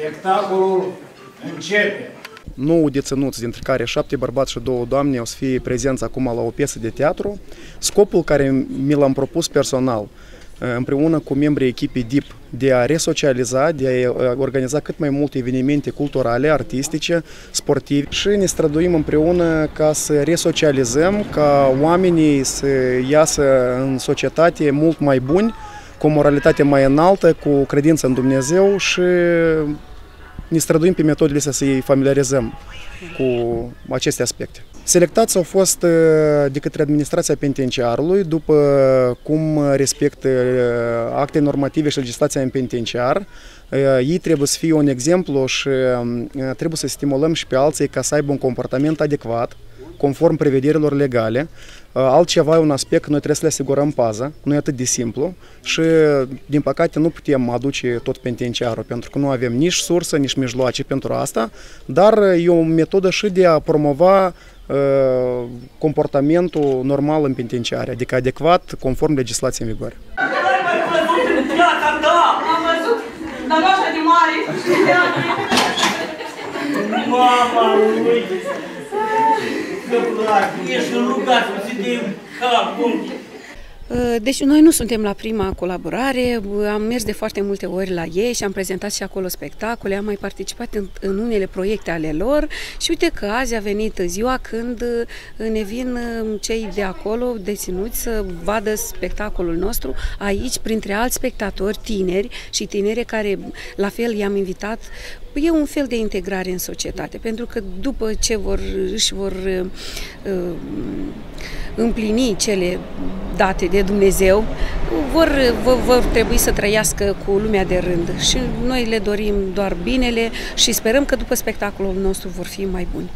Spectacolul începe! Nou deținuți, dintre care șapte bărbați și două doamne, o să fie prezenți acum la o piesă de teatru. Scopul care mi l-am propus personal, împreună cu membrii echipei DIP, de a resocializa, de a organiza cât mai multe evenimente culturale, artistice, sportive și ne străduim împreună ca să resocializăm, ca oamenii să iasă în societate mult mai buni, cu o moralitate mai înaltă, cu credință în Dumnezeu și ne străduim pe metodele să să-i familiarizăm cu aceste aspecte. Selectați au fost de către administrația penitenciarului după cum respectă acte normative și legislația în penitenciar. Ei trebuie să fie un exemplu și trebuie să stimulăm și pe alții ca să aibă un comportament adecvat conform prevederilor legale. Altceva e un aspect că noi trebuie să le asigurăm pază, nu e atât de simplu și din păcate nu putem aduce tot penitenciarul pentru că nu avem nici sursă, nici mijloace pentru asta, dar e o metodă și de a promova comportamentul normal în penitenciare, adică adecvat conform legislației în vigoare. Am văzut, dar nu așa de mare. Mama, uite! Că plac, ești rugat să te iei cap, deci noi nu suntem la prima colaborare, am mers de foarte multe ori la ei și am prezentat și acolo spectacole, am mai participat în, în unele proiecte ale lor și uite că azi a venit ziua când ne vin cei de acolo deținuți să vadă spectacolul nostru aici, printre alți spectatori tineri și tinere care la fel i-am invitat e un fel de integrare în societate, pentru că după ce vor, își vor uh, împlini cele date de Dumnezeu, vor, vor, vor trebui să trăiască cu lumea de rând. Și noi le dorim doar binele și sperăm că după spectacolul nostru vor fi mai buni.